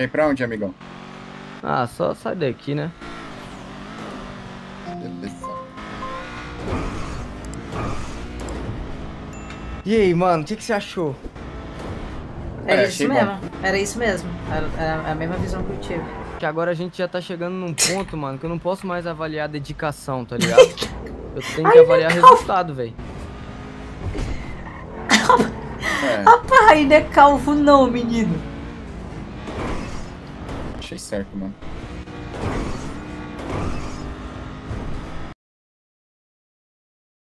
Vem pra onde, amigão? Ah, só sai daqui, né? Beleza. E aí, mano, o que, que você achou? Era É, isso achei bom. mesmo. Era isso mesmo. Era, era a mesma visão que eu tive. Que agora a gente já tá chegando num ponto, mano, que eu não posso mais avaliar a dedicação, tá ligado? Eu tenho que avaliar resultado, velho. É, Rapaz, não é calvo não, menino. Achei certo, mano.